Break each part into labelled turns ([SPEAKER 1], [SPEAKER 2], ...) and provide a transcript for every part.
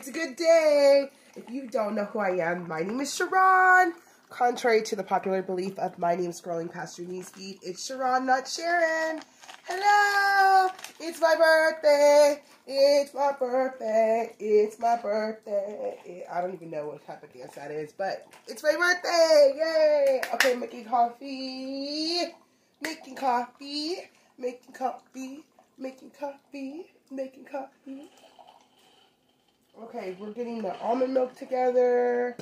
[SPEAKER 1] It's a good day. If you don't know who I am, my name is Charon. Contrary to the popular belief of my name scrolling past your newsfeed, it's Charon, not Charon. Hello, it's my birthday. It's my birthday. It's my birthday. I don't even know what type of dance that is, but it's my birthday. Yay! Okay, making coffee. Making coffee. Making coffee. Making coffee. Making coffee. Okay, we're getting the almond milk together.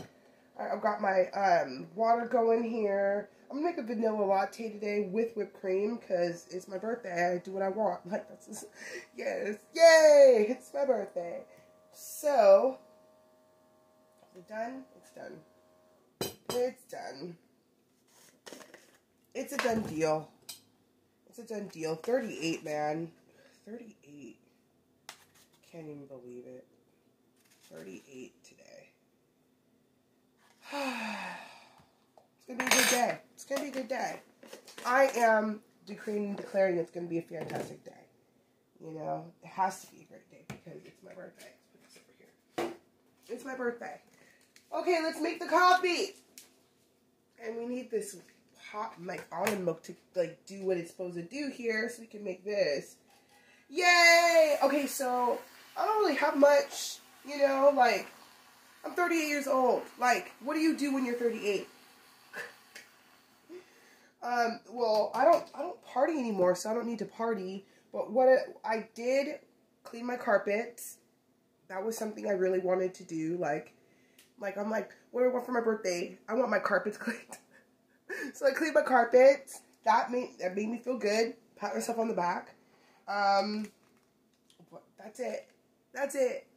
[SPEAKER 1] I've got my um, water going here. I'm gonna make a vanilla latte today with whipped cream because it's my birthday. I do what I want. Like that's just, yes, yay! It's my birthday. So, is it done? It's done. It's done. It's a done deal. It's a done deal. 38, man. 38. Can't even believe it. 38 today. it's gonna be a good day. It's gonna be a good day. I am decreeing and declaring it's gonna be a fantastic day. You know, it has to be a great day because it's my birthday. Let's put this over here. It's my birthday. Okay, let's make the coffee. And we need this hot like almond milk to like do what it's supposed to do here so we can make this. Yay! Okay, so I don't really have much you know, like, I'm 38 years old. Like, what do you do when you're 38? um, well, I don't, I don't party anymore, so I don't need to party. But what it, I did clean my carpets. That was something I really wanted to do. Like, like I'm like, what do I want for my birthday? I want my carpets cleaned. so I cleaned my carpets. That made that made me feel good. Pat myself on the back. Um, that's it. That's it.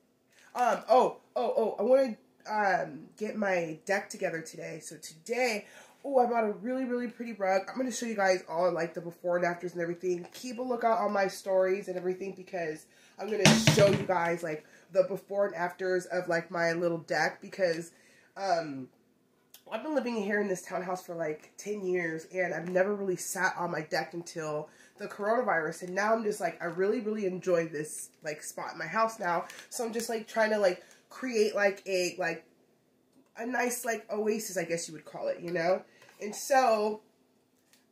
[SPEAKER 1] Um, oh, oh, oh, I want to um, get my deck together today. So today, oh, I bought a really, really pretty rug. I'm going to show you guys all like the before and afters and everything. Keep a lookout on my stories and everything because I'm going to show you guys like the before and afters of like my little deck because um, I've been living here in this townhouse for like 10 years and I've never really sat on my deck until the coronavirus and now I'm just like I really really enjoy this like spot in my house now so I'm just like trying to like create like a like a nice like oasis I guess you would call it you know and so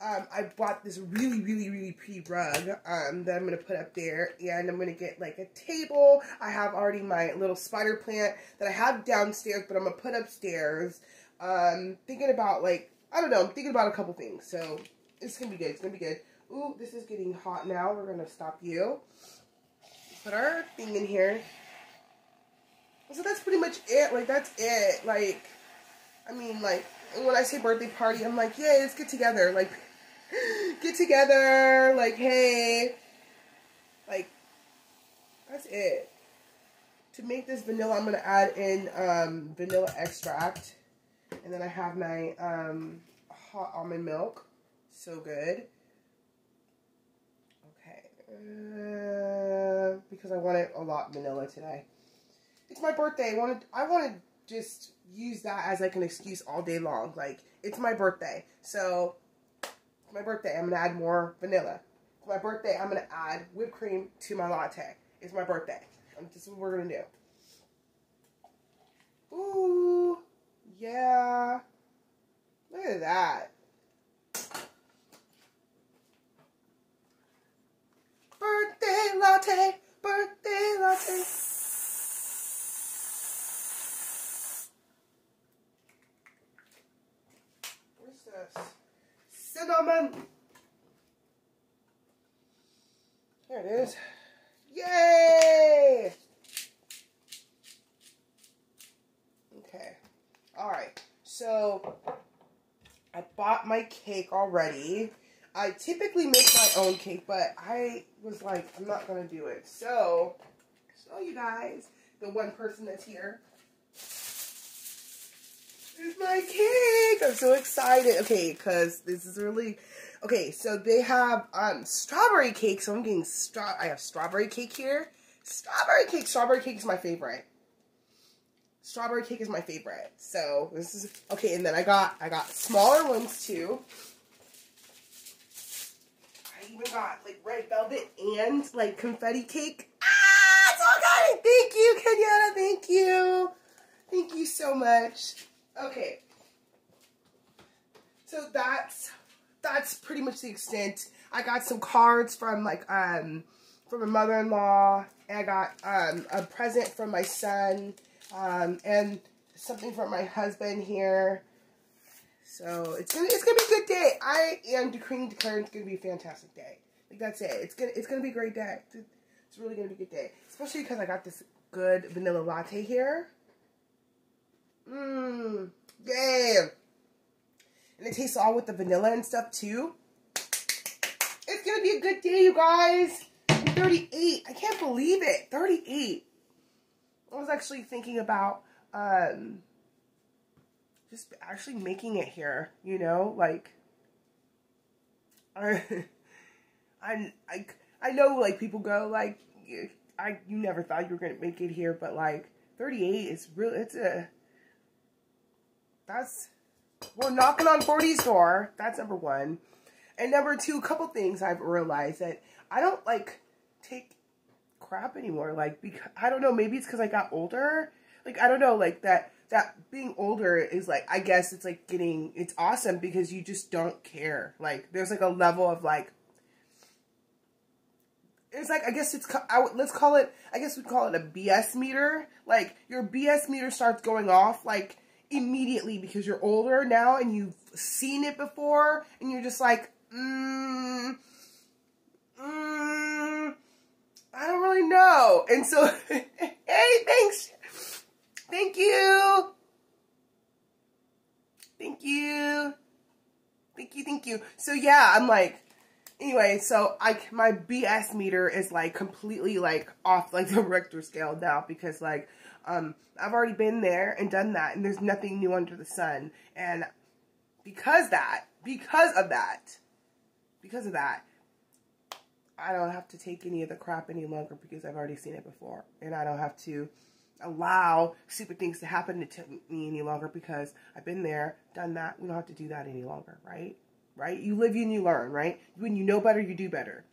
[SPEAKER 1] um, I bought this really, really, really pretty rug um, that I'm going to put up there. And I'm going to get like a table. I have already my little spider plant that I have downstairs, but I'm going to put upstairs. Um, thinking about like, I don't know, I'm thinking about a couple things. So it's going to be good. It's going to be good. Ooh, this is getting hot now. We're going to stop you. Put our thing in here. So that's pretty much it. Like, that's it. Like, I mean, like, when I say birthday party, I'm like, yeah, let's get together. Like, get together. Like, hey. Like, that's it. To make this vanilla, I'm going to add in um, vanilla extract. And then I have my um, hot almond milk. So good. Uh, because I want it a lot vanilla today. It's my birthday. I wanted I want to just use that as like an excuse all day long. Like it's my birthday, so it's my birthday. I'm gonna add more vanilla. For my birthday, I'm gonna add whipped cream to my latte. It's my birthday. This is what we're gonna do. Ooh, yeah. Look at that. Birthday latte, birthday latte. Where's this? Cinnamon. There it is. Yay! Okay. All right. So I bought my cake already. I typically make my own cake, but I was like, I'm not going to do it. So, show you guys the one person that's here. It's my cake. I'm so excited. Okay, because this is really... Okay, so they have um, strawberry cake. So I'm getting straw... I have strawberry cake here. Strawberry cake. Strawberry cake is my favorite. Strawberry cake is my favorite. So this is... Okay, and then I got I got smaller ones too even got like red velvet and like confetti cake. Ah, it's all good. Thank you, Kenyatta. Thank you. Thank you so much. Okay. So that's that's pretty much the extent. I got some cards from like um from my mother-in-law. I got um a present from my son. Um and something from my husband here. So it's gonna it's gonna be a good day. I am decreeing declaring it's gonna be a fantastic day. Like that's it. It's gonna it's gonna be a great day. It's really gonna be a good day. Especially because I got this good vanilla latte here. Mmm. Yeah. And it tastes all with the vanilla and stuff too. It's gonna be a good day, you guys. I'm 38. I can't believe it. 38. I was actually thinking about um just actually making it here, you know, like I I I know like people go like I you never thought you were going to make it here, but like 38 is really it's a that's we're knocking on 40's door. That's number 1. And number 2, a couple things I've realized that I don't like take crap anymore like because I don't know, maybe it's cuz I got older. Like I don't know like that that being older is like I guess it's like getting it's awesome because you just don't care. Like there's like a level of like it's like I guess it's I, let's call it I guess we call it a BS meter. Like your BS meter starts going off like immediately because you're older now and you've seen it before and you're just like mm, mm, I don't really know. And so hey, thanks. Thank you. Thank you. Thank you, thank you. So yeah, I'm like, anyway, so I, my BS meter is like completely like off like the Richter scale now because like, um, I've already been there and done that and there's nothing new under the sun. And because that, because of that, because of that, I don't have to take any of the crap any longer because I've already seen it before. And I don't have to allow stupid things to happen to me any longer because I've been there, done that. We don't have to do that any longer, right? Right? You live and you learn, right? When you know better, you do better.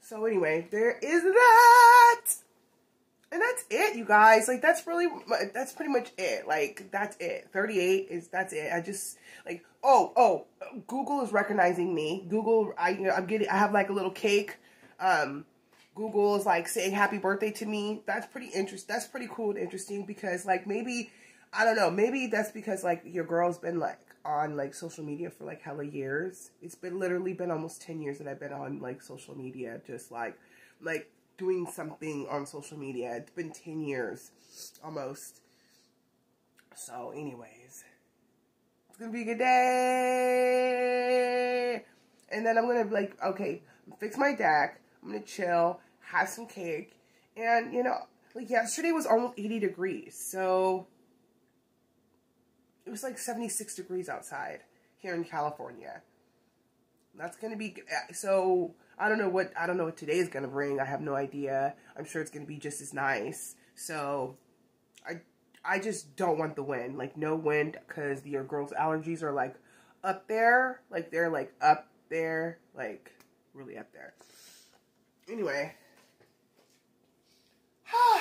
[SPEAKER 1] So anyway, there is that. And that's it, you guys. Like, that's really, that's pretty much it. Like, that's it. 38 is, that's it. I just, like, oh, oh, Google is recognizing me. Google, I, you know, I'm getting, I have like a little cake. Um, Google is like saying happy birthday to me. That's pretty interesting. That's pretty cool and interesting because like maybe I don't know. Maybe that's because like your girl's been like on like social media for like hella years. It's been literally been almost 10 years that I've been on like social media just like like doing something on social media. It's been 10 years almost. So anyways, it's going to be a good day. And then I'm going to like okay, fix my deck. I'm going to chill have some cake. And, you know, like yesterday was almost 80 degrees. So it was like 76 degrees outside here in California. That's going to be, uh, so I don't know what, I don't know what today is going to bring. I have no idea. I'm sure it's going to be just as nice. So I, I just don't want the wind, like no wind because your girl's allergies are like up there. Like they're like up there, like really up there. Anyway,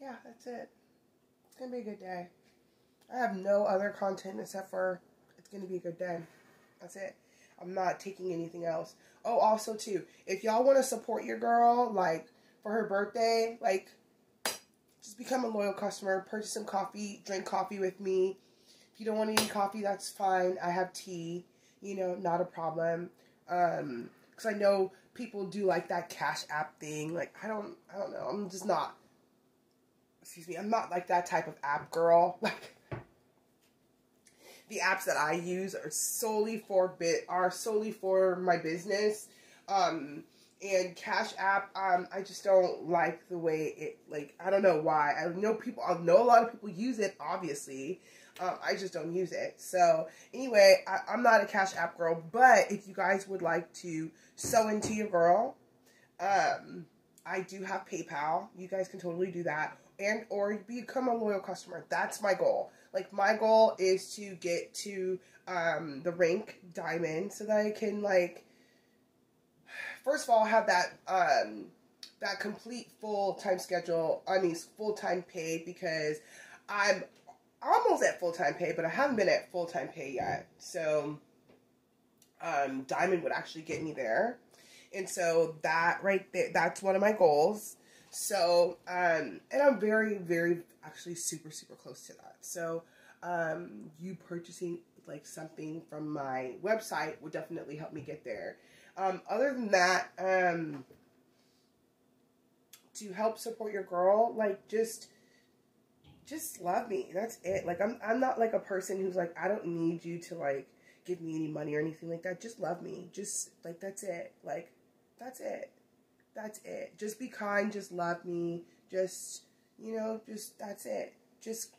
[SPEAKER 1] yeah, that's it. It's going to be a good day. I have no other content except for it's going to be a good day. That's it. I'm not taking anything else. Oh, also, too, if y'all want to support your girl, like, for her birthday, like, just become a loyal customer. Purchase some coffee. Drink coffee with me. If you don't want any coffee, that's fine. I have tea. You know, not a problem. Um, because I know people do like that cash app thing. Like I don't I don't know. I'm just not excuse me, I'm not like that type of app girl. Like the apps that I use are solely for bit are solely for my business. Um and Cash App, um, I just don't like the way it like I don't know why. I know people I know a lot of people use it, obviously. Um, I just don't use it. So anyway, I, am not a Cash App girl, but if you guys would like to sew into your girl, um, I do have PayPal. You guys can totally do that, and or become a loyal customer. That's my goal. Like my goal is to get to um, the rank diamond so that I can like first of all have that um that complete full time schedule. I mean full time pay because I'm almost at full time pay, but I haven't been at full time pay yet. So um, Diamond would actually get me there, and so that right there, that's one of my goals. So um, and I'm very very actually super super close to that. So um, you purchasing like something from my website would definitely help me get there. Um, other than that, um, to help support your girl, like just just love me. That's it. Like I'm I'm not like a person who's like I don't need you to like give me any money or anything like that. Just love me. Just like that's it. Like that's it. That's it. Just be kind, just love me. Just you know, just that's it. Just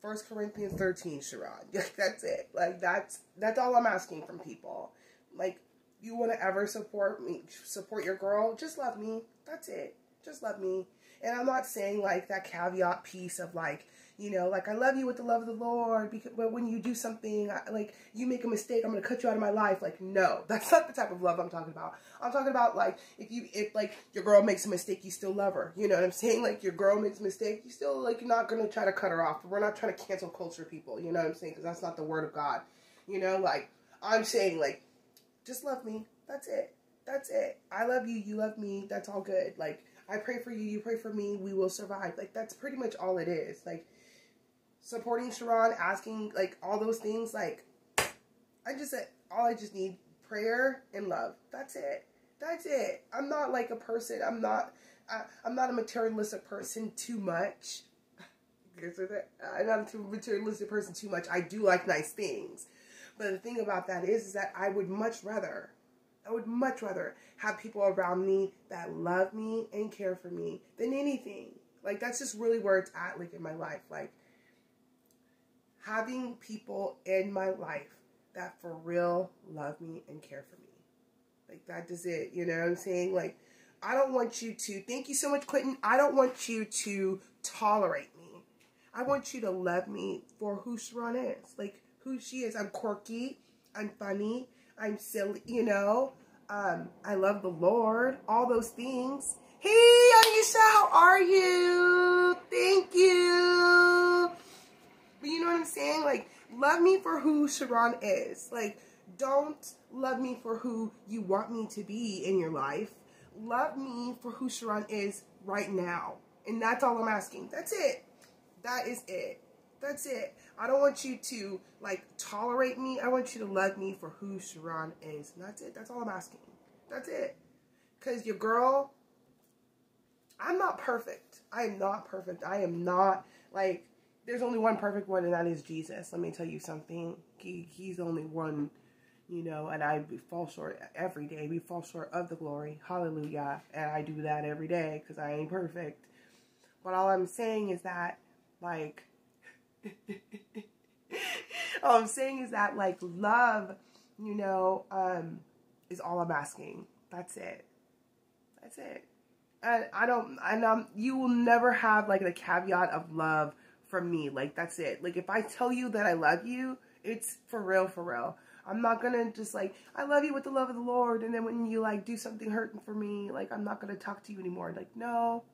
[SPEAKER 1] First Corinthians 13, Charon. that's it. Like that's that's all I'm asking from people. Like you want to ever support me, support your girl, just love me. That's it. Just love me. And I'm not saying like that caveat piece of like, you know, like I love you with the love of the Lord, because, but when you do something, like you make a mistake, I'm gonna cut you out of my life. Like, no, that's not the type of love I'm talking about. I'm talking about like if you, if like your girl makes a mistake, you still love her. You know what I'm saying? Like your girl makes a mistake, you still like you're not gonna try to cut her off. We're not trying to cancel culture people. You know what I'm saying? Because that's not the word of God. You know, like I'm saying, like just love me. That's it. That's it. I love you. You love me. That's all good. Like I pray for you, you pray for me, we will survive. Like that's pretty much all it is. Like supporting Charon, asking like all those things, like I just said all I just need prayer and love. That's it. That's it. I'm not like a person. I'm not. I, I'm not a materialistic person too much. I'm not a materialistic person too much. I do like nice things, but the thing about that is, is that I would much rather I would much rather have people around me that love me and care for me than anything. Like that's just really where it's at like in my life. Like having people in my life that for real love me and care for me. Like that is it. You know what I'm saying? Like I don't want you to thank you so much, Quentin. I don't want you to tolerate me. I want you to love me for who Charon is. Like who she is. I'm quirky. I'm funny. I'm silly, you know. Um, I love the Lord, all those things. Hey, Anisha, how are you? Thank you. But you know what I'm saying? Like, love me for who Charon is. Like, don't love me for who you want me to be in your life. Love me for who Charon is right now. And that's all I'm asking. That's it. That is it. That's it. I don't want you to like tolerate me. I want you to love me for who Charon is. And that's it. That's all I'm asking. That's it. Cause your girl, I'm not perfect. I am not perfect. I am not like there's only one perfect one and that is Jesus. Let me tell you something. He he's only one, you know, and I fall short every day. We fall short of the glory. Hallelujah. And I do that every day because I ain't perfect. But all I'm saying is that like all I'm saying is that like love, you know, um, is all I'm asking. That's it. That's it. And I don't, and um, you will never have like the caveat of love from me. Like that's it. Like if I tell you that I love you, it's for real, for real. I'm not gonna just like I love you with the love of the Lord, and then when you like do something hurting for me, like I'm not gonna talk to you anymore. Like no,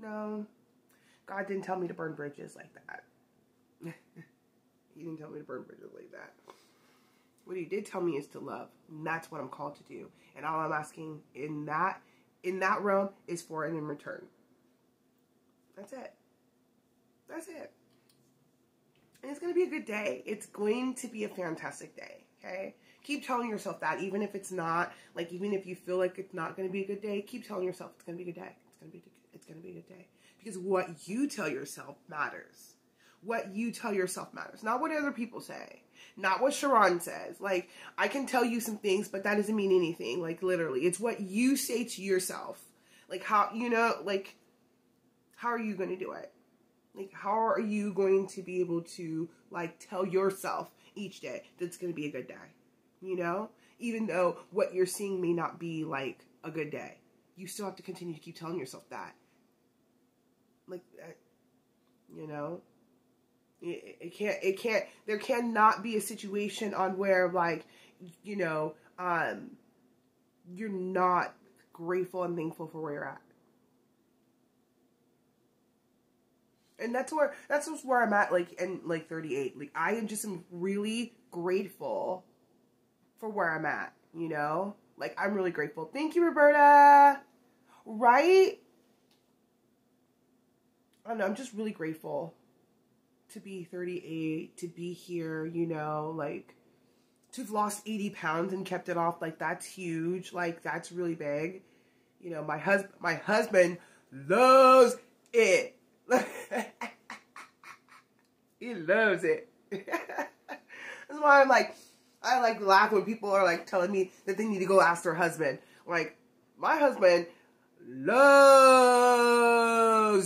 [SPEAKER 1] no. God didn't tell me to burn bridges like that. he didn't tell me to burn bridges like that. What he did tell me is to love. And that's what I'm called to do. And all I'm asking in that in that realm is for it in return. That's it. That's it. And it's going to be a good day. It's going to be a fantastic day. Okay? Keep telling yourself that, even if it's not, like, even if you feel like it's not going to be a good day, keep telling yourself it's going to be a good day. It's going to be, it's going to be a good day because what you tell yourself matters. What you tell yourself matters, not what other people say, not what Charon says. Like, I can tell you some things, but that doesn't mean anything. Like, literally, it's what you say to yourself. Like, how, you know, like, how are you going to do it? Like, how are you going to be able to, like, tell yourself each day that it's going to be a good day? You know? Even though what you're seeing may not be, like, a good day. You still have to continue to keep telling yourself that like uh, you know it, it can't it can't there cannot be a situation on where like you know um you're not grateful and thankful for where you're at. And that's where that's just where I'm at like in like 38. Like I am just am really grateful for where I'm at, you know? Like I'm really grateful. Thank you, Roberta. Right? I don't know, I'm just really grateful to be 38, to be here, you know, like to have lost 80 pounds and kept it off, like that's huge. Like that's really big. You know, my husband my husband loves it. he loves it. that's why I'm like I like laugh when people are like telling me that they need to go ask their husband. Like, my husband loves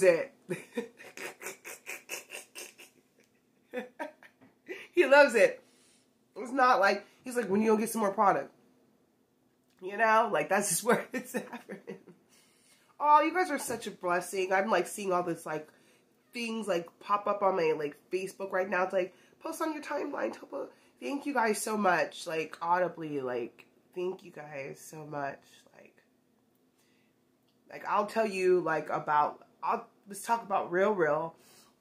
[SPEAKER 1] it. he loves it. It's not like he's like when you go get some more product. You know, like that's just where it's happening. Oh, you guys are such a blessing. I'm like seeing all this like things like pop up on my like Facebook right now. It's like post on your timeline. Thank you guys so much. Like audibly, like thank you guys so much. Like, like I'll tell you like about. I'll let's talk about real, real.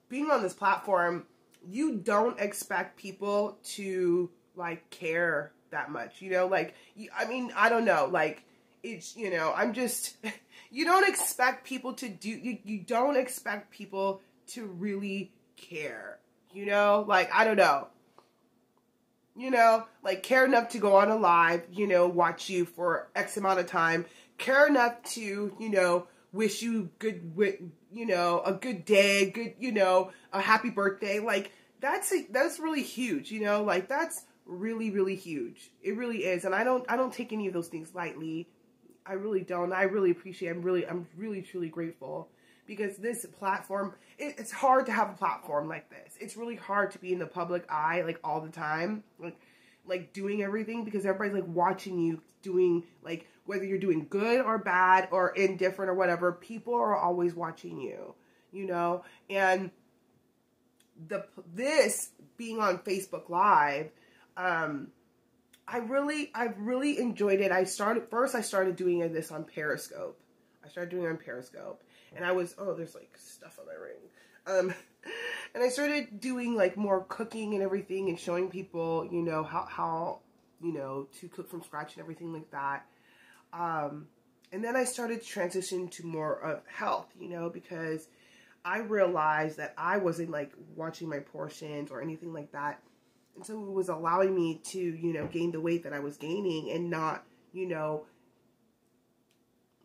[SPEAKER 1] Being on this platform, you don't expect people to like care that much. You know, like I mean, I don't know, like it's you know, I'm just you don't expect people to do you, you don't expect people to really care. You know, like I don't know. You know, like care enough to go on a live, you know, watch you for X amount of time, care enough to, you know, wish you good you know, a good day, good, you know, a happy birthday. Like that's a, that's really huge, you know, like that's really really huge. It really is. And I don't I don't take any of those things lightly. I really don't. I really appreciate. I'm really I'm really truly grateful because this platform it, it's hard to have a platform like this. It's really hard to be in the public eye like all the time, like like doing everything because everybody's like watching you doing like whether you're doing good or bad or indifferent or whatever. People are always watching you, you know, and the this being on Facebook Live. Um, I really, I've really enjoyed it. I started first. I started doing this on Periscope. Started doing on Periscope, and I was oh, there's like stuff on my ring. Um, and I started doing like more cooking and everything, and showing people, you know, how how you know to cook from scratch and everything like that. Um, and then I started to transition to more of health, you know, because I realized that I wasn't like watching my portions or anything like that. And so it was allowing me to, you know, gain the weight that I was gaining and not, you know,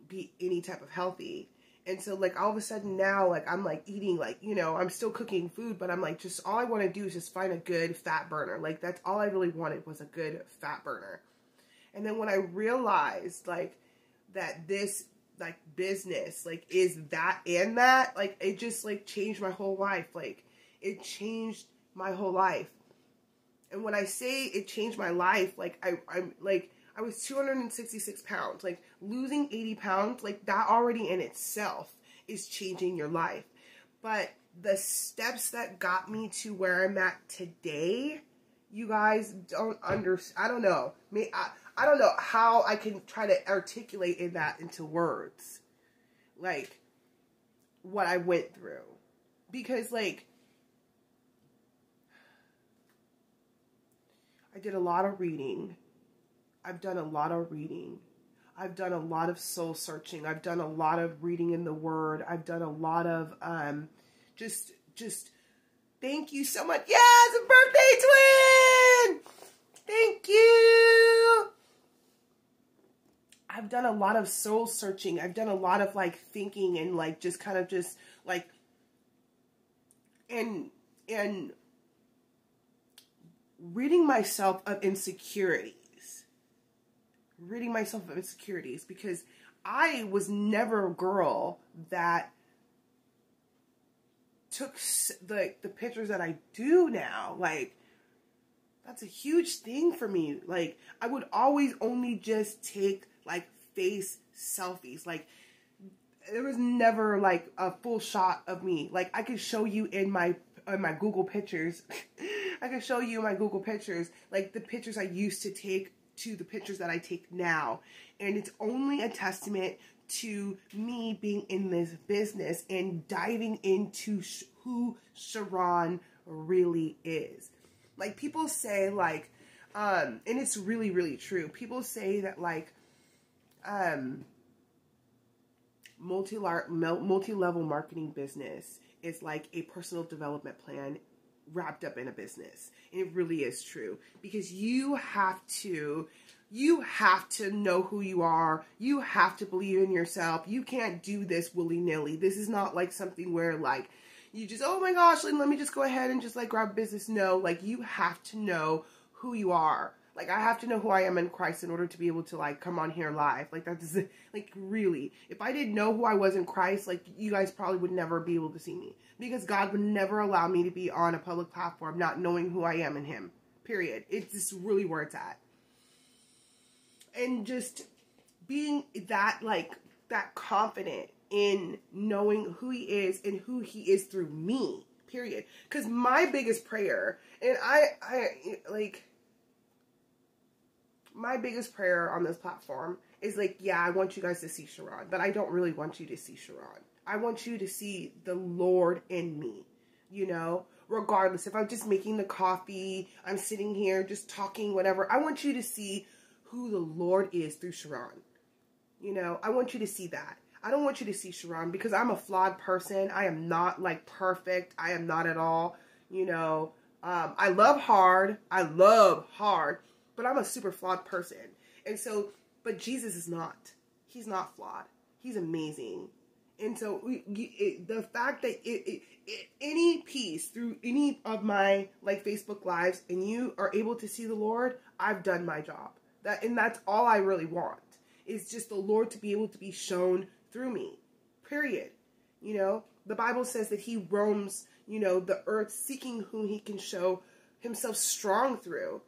[SPEAKER 1] be any type of healthy. And so like all of a sudden now like I'm like eating like, you know, I'm still cooking food, but I'm like just all I want to do is just find a good fat burner. Like that's all I really wanted was a good fat burner. And then when I realized like that this like business like is that and that, like it just like changed my whole life. Like it changed my whole life. And when I say it changed my life, like I I'm like I was 266 pounds. Like losing 80 pounds, like that already in itself is changing your life. But the steps that got me to where I'm at today, you guys don't understand. I don't know. I, I don't know how I can try to articulate in that into words. Like what I went through. Because like I did a lot of reading I've done a lot of reading. I've done a lot of soul searching. I've done a lot of reading in the word. I've done a lot of um just just thank you so much. Yes, a birthday twin. Thank you. I've done a lot of soul searching. I've done a lot of like thinking and like just kind of just like and and reading myself of insecurity ridding myself of insecurities because I was never a girl that took the the pictures that I do now. Like that's a huge thing for me. Like I would always only just take like face selfies. Like there was never like a full shot of me. Like I could show you in my in my Google pictures. I could show you my Google pictures like the pictures I used to take to the pictures that I take now. And it's only a testament to me being in this business and diving into sh- who Charon really is. Like people say like um and it's really really true. People say that like um multi multi-level marketing business is like a personal development plan wrapped up in a business. And it really is true because you have to you have to know who you are. You have to believe in yourself. You can't do this willy-nilly. This is not like something where like you just oh my gosh, let me just go ahead and just like grab business. No, like you have to know who you are. Like I have to know who I am in Christ in order to be able to like come on here live. Like that's like really. If I didn't know who I was in Christ, like you guys probably would never be able to see me because God would never allow me to be on a public platform not knowing who I am in him. Period. It's just really where it's at. And just being that like that confident in knowing who he is and who he is through me. Period. Cuz my biggest prayer and I I like my biggest prayer on this platform is like, yeah, I want you guys to see Charon, but I don't really want you to see Charon. I want you to see the Lord in me, you know, regardless if I'm just making the coffee, I'm sitting here just talking, whatever. I want you to see who the Lord is through Charon. You know, I want you to see that. I don't want you to see Charon because I'm a flawed person. I am not like perfect. I am not at all. You know, um, I love hard. I love hard but I'm a super flawed person. And so, but Jesus is not. He's not flawed. He's amazing. And so, it, the fact that it, it, any piece through any of my like Facebook lives, and you are able to see the Lord, I've done my job. That and that's all I really want is just the Lord to be able to be shown through me. Period. You know, the Bible says that He roams, you know, the earth seeking whom He can show Himself strong through.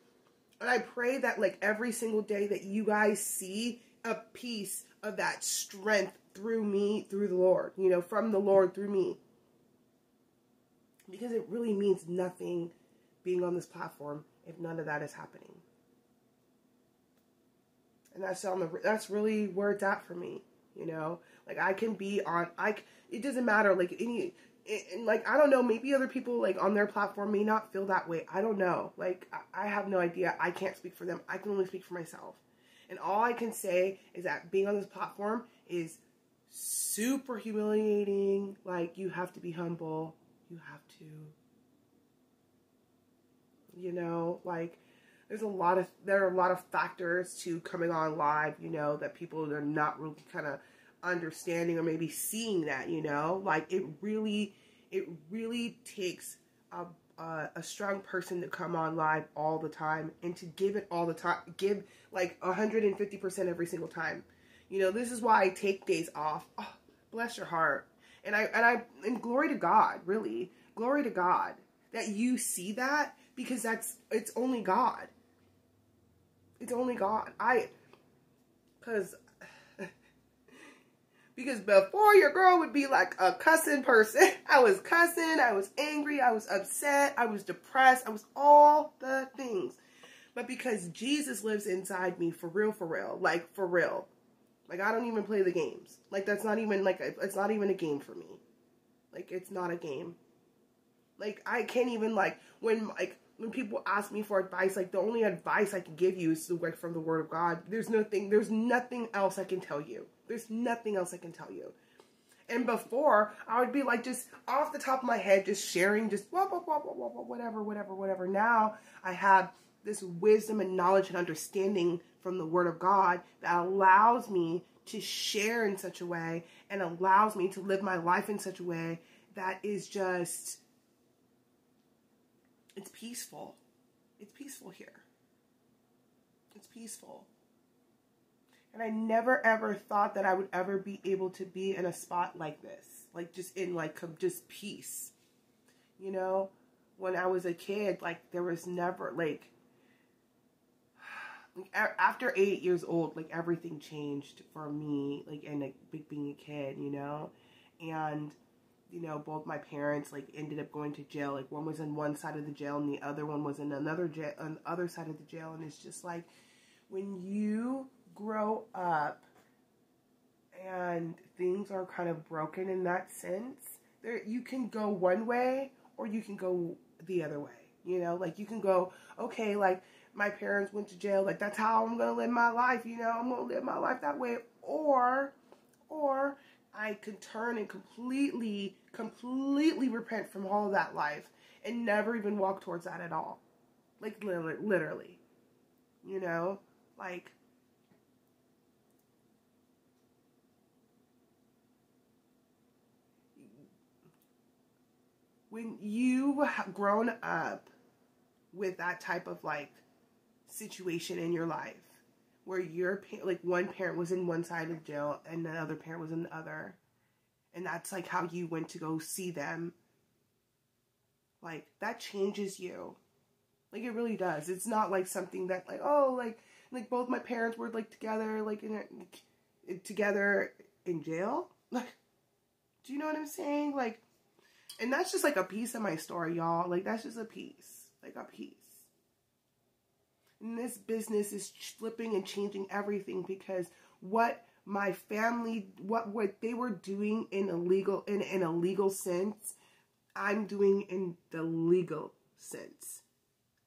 [SPEAKER 1] And I pray that like every single day that you guys see a piece of that strength through me, through the Lord, you know, from the Lord through me. Because it really means nothing being on this platform if none of that is happening. And that's on the that's really where it's at for me, you know? Like I can be on I it doesn't matter like any and like I don't know, maybe other people like on their platform may not feel that way. I don't know. Like I have no idea. I can't speak for them. I can only speak for myself. And all I can say is that being on this platform is super humiliating. Like you have to be humble. You have to you know, like there's a lot of there are a lot of factors to coming on live, you know, that people are not really kind of understanding or maybe seeing that, you know, like it really, it really takes a, a, a strong person to come on live all the time and to give it all the time, give like 150% every single time. You know, this is why I take days off. Oh, bless your heart. And I, and I, and glory to God, really. Glory to God that you see that because that's, it's only God. It's only God. I, because because before your girl would be like a cussing person. I was cussing, I was angry, I was upset, I was depressed, I was all the things. But because Jesus lives inside me for real, for real, like for real. Like I don't even play the games. Like that's not even like it's not even a game for me. Like it's not a game. Like I can't even like when like when people ask me for advice, like the only advice I can give you is like from the Word of God. There's nothing. There's nothing else I can tell you. There's nothing else I can tell you. And before, I would be like just off the top of my head, just sharing, just blah, blah, blah, blah, blah, blah, whatever, whatever, whatever. Now I have this wisdom and knowledge and understanding from the Word of God that allows me to share in such a way and allows me to live my life in such a way that is just, it's peaceful. It's peaceful here. It's peaceful. And I never ever thought that I would ever be able to be in a spot like this. Like just in like just peace. You know, when I was a kid, like there was never like after eight years old, like everything changed for me, like and like being a kid, you know, and you know both my parents like ended up going to jail. Like one was in one side of the jail and the other one was in another jail, on the other side of the jail, and it's just like when you grow up and things are kind of broken in that sense, there you can go one way or you can go the other way. You know, like you can go, okay, like my parents went to jail, like that's how I'm gonna live my life, you know, I'm gonna live my life that way. Or or I could turn and completely, completely repent from all that life and never even walk towards that at all. Like literally. You know? Like when you've grown up with that type of like situation in your life where your like one parent was in one side of jail and the other parent was in the other and that's like how you went to go see them like that changes you. Like it really does. It's not like something that like oh like like both my parents were like together like in a, together in jail? Like do you know what i'm saying? Like and that's just like a piece of my story y'all. Like that's just a piece. Like a piece and this business is flipping and changing everything because what my family what what they were doing in a legal in, in a legal sense i'm doing in the legal sense.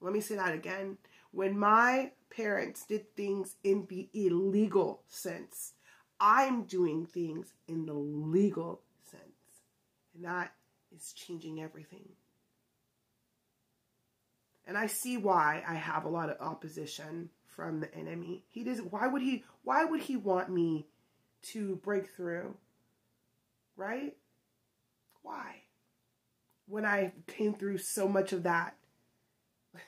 [SPEAKER 1] Let me say that again. When my parents did things in the illegal sense i'm doing things in the legal sense. And that is changing everything and I see why I have a lot of opposition from the enemy. He doesn't why would he why would he want me to break through? Right? Why? When I came through so much of that.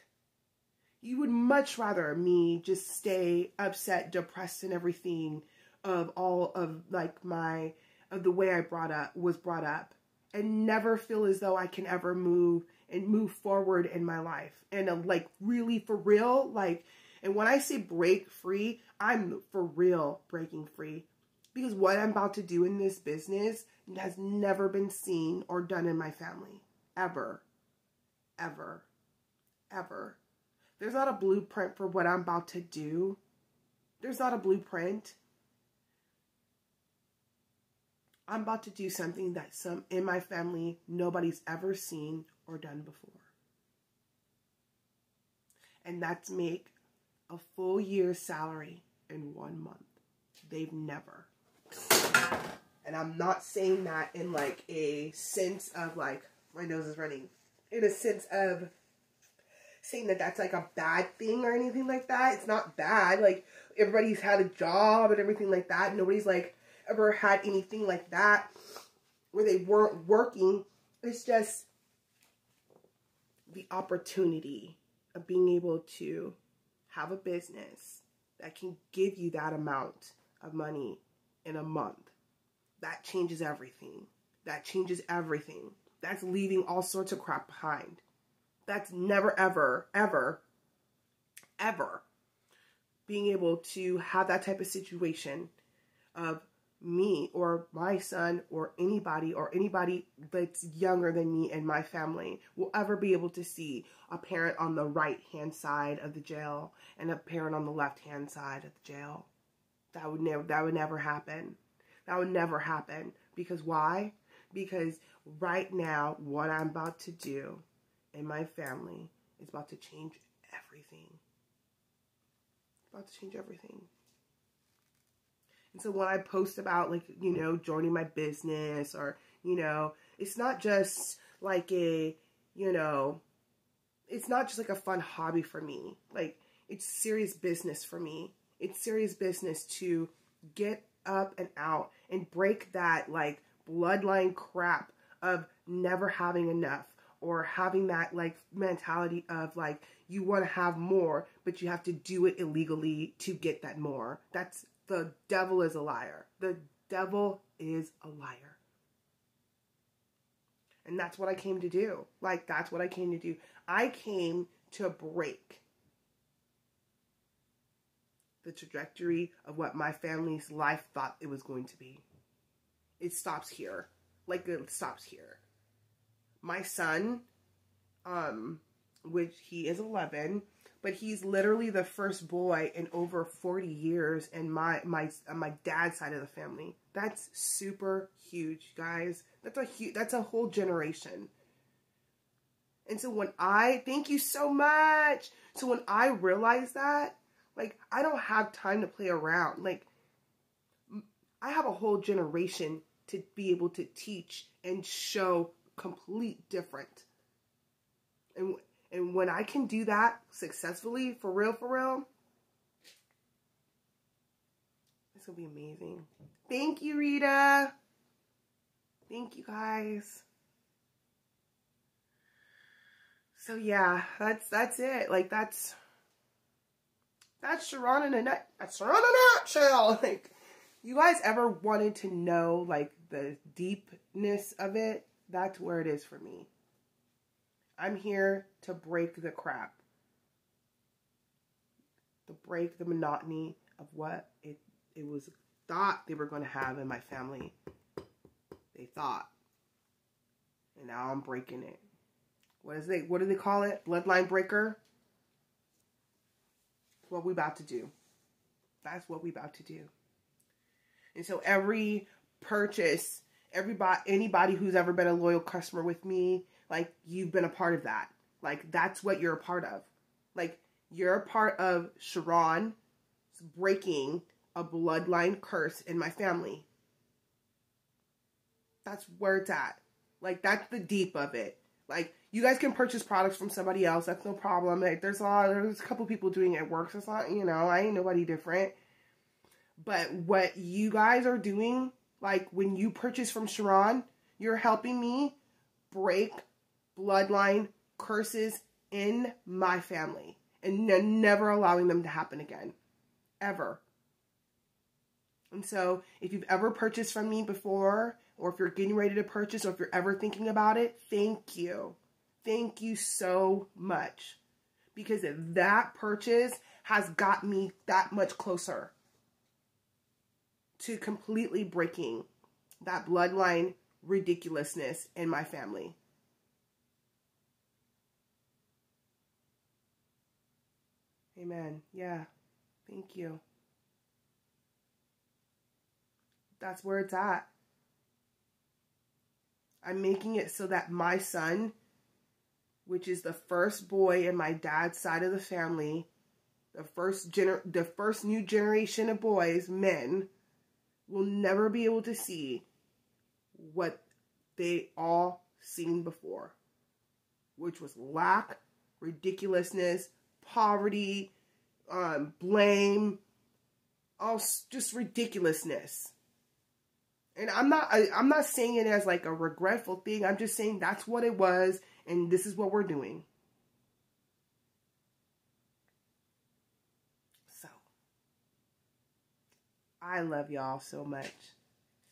[SPEAKER 1] You would much rather me just stay upset, depressed and everything of all of like my of the way I brought up was brought up and never feel as though I can ever move and move forward in my life. And uh, like really for real like and when i say break free i'm for real breaking free. Because what i'm about to do in this business has never been seen or done in my family. Ever. Ever. Ever. There's not a blueprint for what i'm about to do. There's not a blueprint. I'm about to do something that some in my family nobody's ever seen or done before. And that's make a full year's salary in one month. They've never. And I'm not saying that in like a sense of like, my nose is running, in a sense of saying that that's like a bad thing or anything like that. It's not bad. Like, everybody's had a job and everything like that. Nobody's like ever had anything like that where they weren't working. It's just the opportunity of being able to have a business that can give you that amount of money in a month. That changes everything. That changes everything. That's leaving all sorts of crap behind. That's never, ever, ever, ever being able to have that type of situation of me or my son or anybody or anybody that's younger than me and my family will ever be able to see a parent on the right hand side of the jail and a parent on the left hand side of the jail. That would never that would never happen. That would never happen. Because why? Because right now what I'm about to do in my family is about to change everything. About to change everything. And so when I post about like, you know, joining my business or, you know, it's not just like a, you know, it's not just like a fun hobby for me. Like it's serious business for me. It's serious business to get up and out and break that like bloodline crap of never having enough or having that like mentality of like you want to have more but you have to do it illegally to get that more that's the devil is a liar. The devil is a liar. And that's what I came to do. Like, that's what I came to do. I came to break the trajectory of what my family's life thought it was going to be. It stops here. Like, it stops here. My son, um, which he is 11, but he's literally the first boy in over 40 years in my my my dad's side of the family. That's super huge, guys. That's a huge that's a whole generation. And so when I thank you so much. So when I realized that, like I don't have time to play around. Like I have a whole generation to be able to teach and show complete different. And and when I can do that successfully, for real, for real, this will be amazing. Thank you, Rita. Thank you, guys. So yeah, that's that's it. Like that's that's Charon in a nut. That's Charon in a nutshell. Like, you guys ever wanted to know like the deepness of it? That's where it is for me. I'm here to break the crap, to break the monotony of what it it was thought they were going to have in my family. They thought, and now I'm breaking it. What is it? What do they call it? Bloodline breaker. what we about to do. That's what we about to do. And so every purchase, everybody, anybody who's ever been a loyal customer with me, like you've been a part of that. Like that's what you're a part of. Like you're a part of Charon breaking a bloodline curse in my family. That's where it's at. Like that's the deep of it. Like you guys can purchase products from somebody else. That's no problem. Like there's a lot. There's a couple people doing it. Works. It's not. You know. I ain't nobody different. But what you guys are doing, like when you purchase from Charon, you're helping me break bloodline curses in my family and never allowing them to happen again. Ever. And so, if you've ever purchased from me before, or if you're getting ready to purchase, or if you're ever thinking about it, thank you. Thank you so much. Because that purchase has got me that much closer to completely breaking that bloodline ridiculousness in my family. Amen. Yeah. Thank you. That's where it's at. I'm making it so that my son, which is the first boy in my dad's side of the family, the first gener- the first new generation of boys, men, will never be able to see what they all seen before, which was lack, ridiculousness, poverty, um, blame, all just ridiculousness. And I'm not I, I'm not saying it as like a regretful thing. I'm just saying that's what it was and this is what we're doing. So I love y'all so much.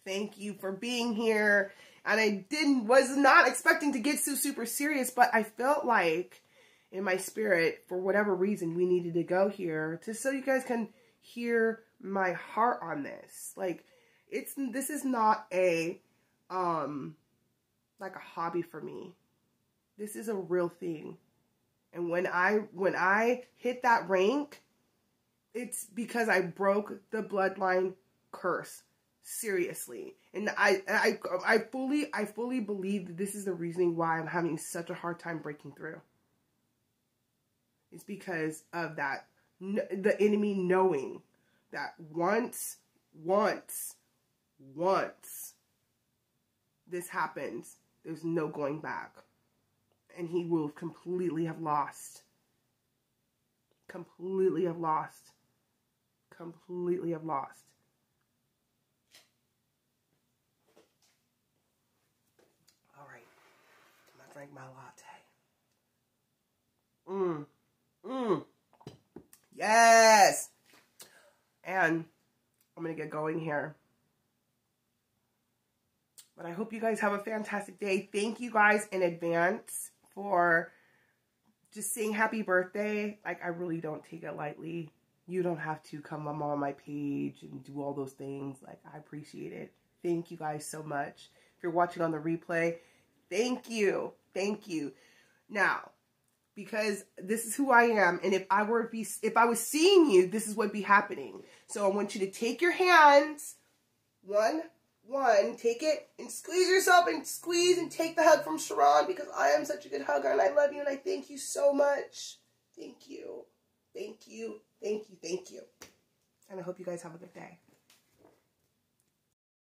[SPEAKER 1] Thank you for being here. And I didn't was not expecting to get so super serious, but I felt like in my spirit for whatever reason we needed to go here to so you guys can hear my heart on this. Like it's this is not a um like a hobby for me. This is a real thing. And when I when I hit that rank, it's because I broke the bloodline curse seriously. And I I I fully I fully believe that this is the reason why I'm having such a hard time breaking through. It's because of that the enemy knowing that once once once this happens, there's no going back. And he will completely have lost. Completely have lost. Completely have lost. All right. To drink my latte. Mmm. Mmm. Yes. And I'm going to get going here. But I hope you guys have a fantastic day. Thank you guys in advance for just saying happy birthday. Like, I really don't take it lightly. You don't have to come on my page and do all those things. Like, I appreciate it. Thank you guys so much. If you're watching on the replay, thank you. Thank you. Now, because this is who I am. And if I were be, if I was seeing you, this is what be happening. So I want you to take your hands, one, one, take it and squeeze yourself and squeeze and take the hug from Charon because I am such a good hugger and I love you and I thank you so much. Thank you. Thank you. Thank you. Thank you. And I hope you guys have a good day.